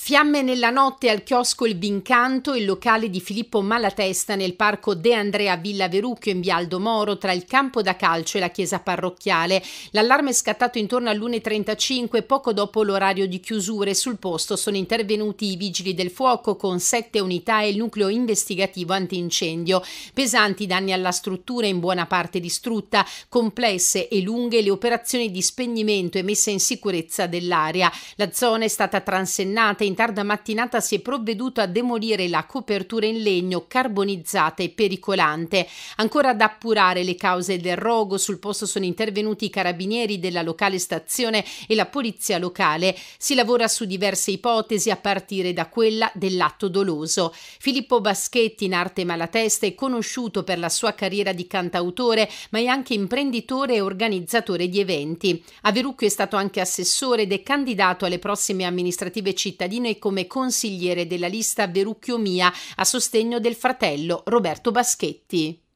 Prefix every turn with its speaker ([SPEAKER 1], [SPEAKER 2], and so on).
[SPEAKER 1] Fiamme nella notte al chiosco Il Vincanto, il locale di Filippo Malatesta nel parco De Andrea Villa Verucchio in via Aldo Moro tra il campo da calcio e la chiesa parrocchiale. L'allarme è scattato intorno all'1.35 poco dopo l'orario di chiusura e sul posto sono intervenuti i vigili del fuoco con sette unità e il nucleo investigativo antincendio. Pesanti danni alla struttura in buona parte distrutta, complesse e lunghe le operazioni di spegnimento e messa in sicurezza dell'area. La zona è stata transennata in tarda mattinata si è provveduto a demolire la copertura in legno carbonizzata e pericolante. Ancora da appurare le cause del rogo, sul posto sono intervenuti i carabinieri della locale stazione e la polizia locale. Si lavora su diverse ipotesi a partire da quella dell'atto doloso. Filippo Baschetti, in arte Malatesta, è conosciuto per la sua carriera di cantautore, ma è anche imprenditore e organizzatore di eventi. A Verucchio è stato anche assessore ed è candidato alle prossime amministrative cittadine cittadino e come consigliere della lista Verucchio Mia a sostegno del fratello Roberto Baschetti.